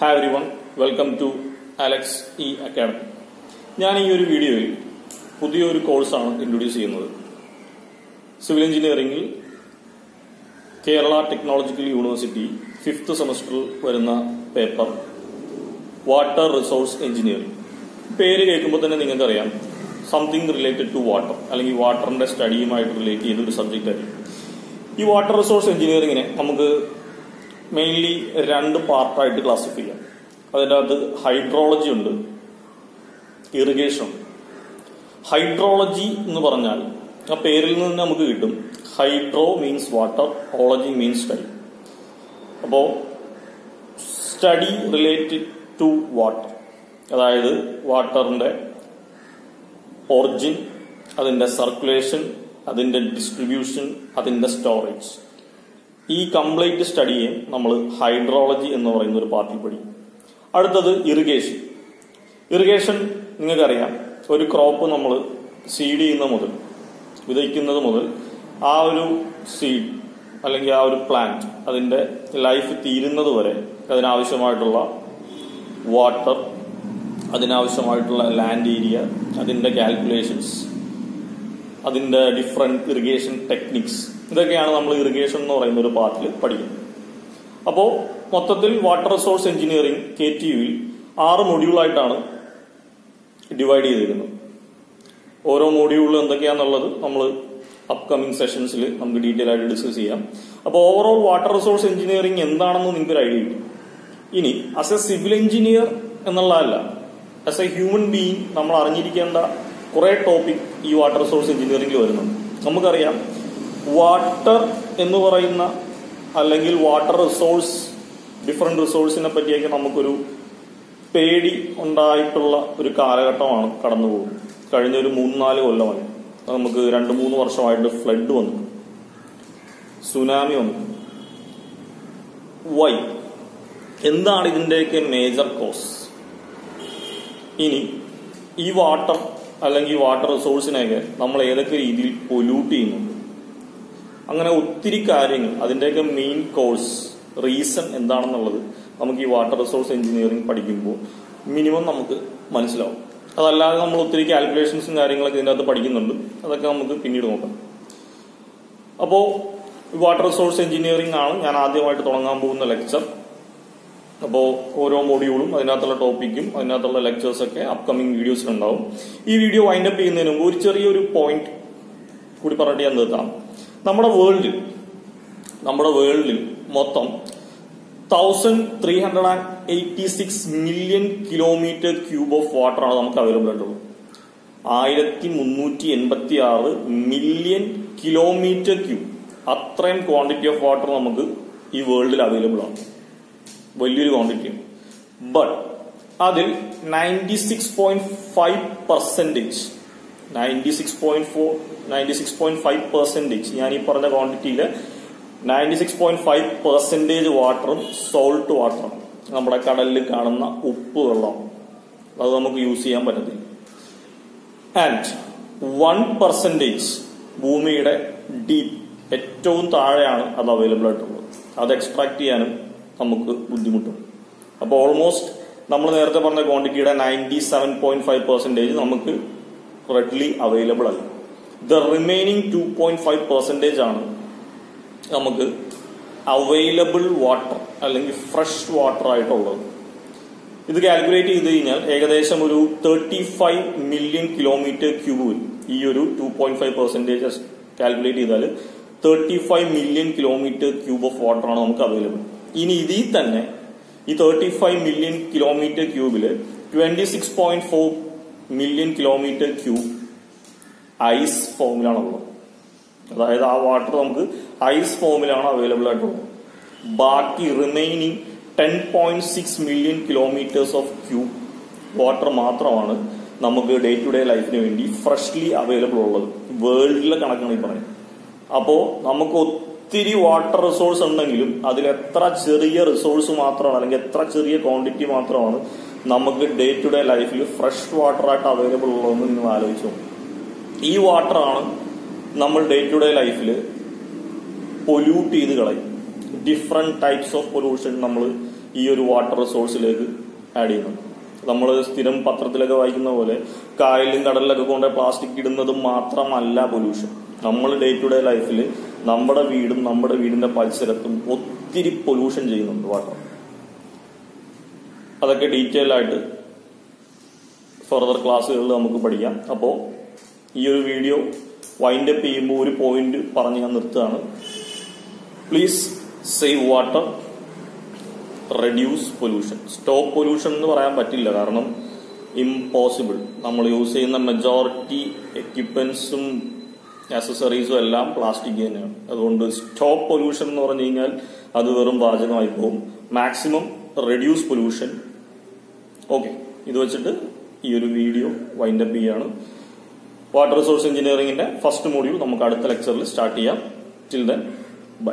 Hi everyone welcome to Alex E academy ഞാൻ ഈ ഒരു വീഡിയോയിൽ പുതിയൊരു കോഴ്സാണ് ഇൻട്രൊഡ്യൂസ് ചെയ്യുന്നത്. സിവിൽ എഞ്ചിനീയറിംഗിൽ കേരള ടെക്നോളജിക്കൽ യൂണിവേഴ്സിറ്റി ഫിഫ്ത്ത് സെമസ്റ്ററിൽ വരുന്ന പേപ്പർ വാട്ടർ റിസോഴ്സ് എഞ്ചിനീയറിംഗ് പേര് കേൾക്കുമ്പോൾ തന്നെ നിങ്ങൾക്കറിയാം സംതിങ് റിലേറ്റഡ് ടു വാട്ടർ അല്ലെങ്കിൽ വാട്ടറിന്റെ സ്റ്റഡിയുമായിട്ട് റിലേറ്റ് ചെയ്ത ഒരു സബ്ജക്റ്റ് ആയിരിക്കും. ഈ വാട്ടർ റിസോഴ്സ് എഞ്ചിനീയറിംഗിനെ നമുക്ക് മെയിൻലി രണ്ട് പാർട്ടായിട്ട് ക്ലാസിഫൈ ചെയ്യാം. അതിന്റെ അകത്ത് ഹൈഡ്രോളജി ഉണ്ട്. ഇറിഗേഷൻ ഹൈഡ്രോളജി എന്ന് പറഞ്ഞാൽ ആ പേരിൽ നിന്ന് നമുക്ക് കിട്ടും. Hydro means water ology means study അപ്പോൾ സ്റ്റഡി റിലേറ്റഡ് ടു വാട്ടർ അതായത് വാട്ടറിന്റെ ഒറിജിൻ അതിന്റെ സർക്കുലേഷൻ അതിന്റെ ഡിസ്ട്രിബ്യൂഷൻ അതിന്റെ സ്റ്റോറേജ് ഈ കംപ്ലീറ്റ് സ്റ്റഡിയെ നമ്മൾ ഹൈഡ്രോളജി എന്ന് പറയുന്ന ഒരു പാർട്ടി പഠിക്കും. അടുത്തത് ഇറിഗേഷൻ ഇറിഗേഷൻ നിങ്ങൾക്കറിയാം ഒരു ക്രോപ്പ് നമ്മൾ സീഡ് ചെയ്യുന്ന മുതൽ വിതയ്ക്കുന്നത് മുതൽ ആ ഒരു സീഡ് അല്ലെങ്കിൽ ആ ഒരു പ്ലാന്റ് അതിന്റെ ലൈഫ് തീരുന്നത് വരെ അതിനാവശ്യമായിട്ടുള്ള വാട്ടർ അതിനാവശ്യമായിട്ടുള്ള ലാൻഡ് ഏരിയ അതിന്റെ കാൽക്കുലേഷൻസ് അതിന്റെ ഡിഫറെന്റ് ഇറിഗേഷൻ ടെക്നിക്സ് ഇതൊക്കെയാണ് നമ്മൾ ഇറിഗേഷൻ എന്ന് പറയുന്ന ഒരു പാർട്ടിൽ പഠിക്കുന്നത്. അപ്പോൾ മൊത്തത്തിൽ water resource engineering K T യുവിൽ ആറ് മൊഡ്യൂളായിട്ടാണ് ഡിവൈഡ് ചെയ്തിരിക്കുന്നത്. ഓരോ മൊഡ്യൂളിലും എന്തൊക്കെയാണെന്നുള്ളത് നമ്മൾ അപ്കമിങ് സെഷൻസിൽ നമുക്ക് ഡീറ്റെയിൽ ആയിട്ട് ഡിസ്കസ് ചെയ്യാം. അപ്പോൾ ഓവറോൾ വാട്ടർ റിസോഴ്സ് എഞ്ചിനീയറിംഗ് എന്താണെന്ന് നിങ്ങൾക്ക് ഒരു ഐഡിയ കിട്ടും. ഇനി ആസ് എ സിവിൽ എഞ്ചിനീയർ എന്നുള്ളതല്ല ആസ് എ ഹ്യൂമൻ ബീയിങ് നമ്മൾ അറിഞ്ഞിരിക്കേണ്ട കുറേ ടോപ്പിക് ഈ വാട്ടർ റിസോഴ്സ് എഞ്ചിനീയറിംഗിൽ വരുന്നുണ്ട്. നമുക്കറിയാം വാട്ടർ എന്ന് പറയുന്ന അല്ലെങ്കിൽ വാട്ടർ റിസോഴ്സ് ഡിഫറെന്റ് റിസോഴ്സിനെ പറ്റിയൊക്കെ നമുക്കൊരു പേടി ഉണ്ടായിട്ടുള്ള ഒരു കാലഘട്ടമാണ് കടന്നു പോകുന്നത് കഴിഞ്ഞ ഒരു മൂന്ന് നാല് കൊല്ലമായി. നമുക്ക് രണ്ട് മൂന്ന് വർഷമായിട്ട് ഫ്ലഡ് വന്നു. സുനാമി വന്നു. വൈ എന്താണ് ഇതിന്റെയൊക്കെ മേജർ കോസ് ഇനി ഈ വാട്ടർ അല്ലെങ്കിൽ വാട്ടർ റിസോഴ്സിനെയൊക്കെ നമ്മൾ ഏതൊക്കെ രീതിയിൽ പൊല്യൂട്ട് ചെയ്യുന്നുണ്ട് അങ്ങനെ ഒത്തിരി കാര്യങ്ങൾ അതിന്റെയൊക്കെ മെയിൻ കോഴ്സ് റീസൺ എന്താണെന്നുള്ളത് നമുക്ക് ഈ വാട്ടർ റിസോഴ്സ് എഞ്ചിനീയറിംഗ് പഠിക്കുമ്പോൾ മിനിമം നമുക്ക് മനസ്സിലാവും. അതല്ലാതെ നമ്മൾ ഒത്തിരി കാൽക്കുലേഷൻസും കാര്യങ്ങളൊക്കെ ഇതിനകത്ത് പഠിക്കുന്നുണ്ട്. അതൊക്കെ നമുക്ക് പിന്നീട് നോക്കാം. അപ്പോൾ വാട്ടർ റിസോഴ്സ് എഞ്ചിനീയറിംഗ് ആണ് ഞാൻ ആദ്യമായിട്ട് തുടങ്ങാൻ പോകുന്ന ലെക്ചർ അപ്പോൾ ഓരോ മോഡ്യൂളും അതിനകത്തുള്ള ടോപ്പിക്കും അതിനകത്തുള്ള ലെക്ചേഴ്സ് ഒക്കെ അപ്കമിങ് വീഡിയോസിലുണ്ടാവും ഈ വീഡിയോ വൈൻഡപ്പ് ചെയ്യുന്നതിന് മുമ്പ് ഒരു ചെറിയൊരു പോയിന്റ് കൂടി പറഞ്ഞിട്ട് ഞാൻ നിർത്താം. നമ്മുടെ വേൾഡിൽ നമ്മുടെ വേൾഡിൽ മൊത്തം thousand three hundred and eighty six million kilometre cube of water ആണ് നമുക്ക് അവൈലബിൾ ആയിട്ടുള്ളത്. ആയിരത്തി മുന്നൂറ്റി എൺപത്തി ആറ് മില്യൺ കിലോമീറ്റർ ക്യൂബ് അത്രയും ക്വാണ്ടിറ്റി ഓഫ് വാട്ടർ നമുക്ക് ഈ വേൾഡിൽ അവൈലബിൾ ആണ്. വലിയൊരു ക്വാണ്ടിറ്റിയാണ് ബട്ട് അതിൽ ninety six point five percentage ninety six point four ninety six point five percentage ഞാൻ ഈ പറഞ്ഞ ക്വാണ്ടിറ്റിയിൽ ninety six point five percentage വാട്ടറും സോൾട്ട് വാട്ടറും നമ്മുടെ കടലിൽ കാണുന്ന ഉപ്പ് വെള്ളം. അത് നമുക്ക് യൂസ് ചെയ്യാൻ പറ്റത്തില്ല. ആൻഡ് വൺ പെർസെന്റേജ് ഭൂമിയുടെ ഡീപ്പ് ഏറ്റവും താഴെയാണ് അത് അവൈലബിൾ ആയിട്ടുള്ളത്. അത് എക്സ്ട്രാക്ട് ചെയ്യാനും നമുക്ക് ബുദ്ധിമുട്ടുണ്ട് അപ്പോൾ ഓൾമോസ്റ്റ് നമ്മൾ നേരത്തെ പറഞ്ഞ ക്വാണ്ടിറ്റിയുടെ ninety seven point five percentage നമുക്ക് റെഡ്ലി അവൈലബിൾ അല്ല. The remaining two point five percentage ആണ് നമുക്ക് അവൈലബിൾ വാട്ടർ അല്ലെങ്കിൽ ഫ്രഷ് വാട്ടർ ആയിട്ടുള്ളത്. ഇത് കാൽക്കുലേറ്റ് ചെയ്ത് കഴിഞ്ഞാൽ ഏകദേശം ഒരു thirty five million kilometre cube ഈ ഒരു two point five percentage calculate ചെയ്താൽ thirty five million kilometre cube of water ആണ് നമുക്ക് അവൈലബിൾ ഇനി ഇതിൽ തന്നെ ഈ thirty five million kilometre ക്യൂബിൽ twenty six point four million kilometre cube ice ഫോമിലാണുള്ളത് അതായത് ആ വാട്ടർ നമുക്ക് ഐസ് ഫോമിലാണ് അവൈലബിൾ ആയിട്ടുള്ളത്. ബാക്കി remaining ten point six million kilometres of cube water മാത്രമാണ് നമുക്ക് ഡേ ടു ഡേ ലൈഫിന് വേണ്ടി ഫ്രഷ്ലി അവൈലബിൾ ഉള്ളത്. വേൾഡിലെ കണക്കാണ് ഈ പറയുന്നത്. അപ്പോ നമുക്ക് ഒത്തിരി വാട്ടർ റിസോഴ്സ് ഉണ്ടെങ്കിലും അതിൽ എത്ര ചെറിയ റിസോഴ്സ് മാത്രമാണ് അല്ലെങ്കിൽ എത്ര ചെറിയ ക്വാണ്ടിറ്റി മാത്രമാണ് നമുക്ക് ഡേ ടു ഡേ ലൈഫിൽ ഫ്രഷ് വാട്ടർ ആയിട്ട് അവൈലബിൾ ഉള്ളതെന്ന് നിങ്ങൾ ആലോചിച്ചു ഈ വാട്ടറാണ് നമ്മൾ ഡേ ടു ഡേ ലൈഫിൽ പൊല്യൂട്ട് ചെയ്ത് കളയും. ഡിഫറെന്റ് ടൈപ്സ് ഓഫ് പൊല്യൂഷൻ നമ്മൾ ഈ ഒരു വാട്ടർ റിസോഴ്സിലേക്ക് ആഡ് ചെയ്യുന്നു നമ്മൾ സ്ഥിരം പത്രത്തിലൊക്കെ വായിക്കുന്ന പോലെ കായലിലും കടലിലൊക്കെ കൊണ്ട് പ്ലാസ്റ്റിക് ഇടുന്നത് മാത്രമല്ല പൊല്യൂഷൻ നമ്മൾ ഡേ ടു ഡേ ലൈഫിൽ നമ്മുടെ വീടും നമ്മുടെ വീടിന്റെ പരിസരത്തും ഒത്തിരി പൊല്യൂഷൻ ചെയ്യുന്നുണ്ട് വാട്ടർ അതൊക്കെ ഡീറ്റെയിൽ ആയിട്ട് ഫർദർ ക്ലാസ്സുകളിൽ നമുക്ക് പഠിക്കാം. അപ്പോൾ ഈ ഒരു വീഡിയോ വൈൻഡ് അപ്പ് ചെയ്യുമ്പോൾ ഒരു പോയിന്റ് പറഞ്ഞ് ഞാൻ നിർത്തുകയാണ്. Please save water reduce pollution stop pollution എന്ന് പറയാൻ പറ്റില്ല കാരണം ഇംപോസിബിൾ നമ്മൾ യൂസ് ചെയ്യുന്ന മെജോറിറ്റി എക്യുപ്മെന്റ്സും ആക്സസറീസും എല്ലാം പ്ലാസ്റ്റിക് തന്നെയാണ്. അതുകൊണ്ട് സ്റ്റോപ്പ് പൊല്യൂഷൻ എന്ന് പറഞ്ഞു കഴിഞ്ഞാൽ അത് വെറും വാചകമായി പോകും. Maximum reduce pollution okay. ഇത് വെച്ചിട്ട് ഈ ഒരു വീഡിയോ വൈൻഡപ്പ് ചെയ്യാണ്. വാട്ടർ റിസോഴ്സ് എഞ്ചിനീയറിംഗിന്റെ ഫസ്റ്റ് മോഡ്യൂൾ നമുക്ക് അടുത്ത ലെക്ചറിൽ സ്റ്റാർട്ട് ചെയ്യാം. Till then bye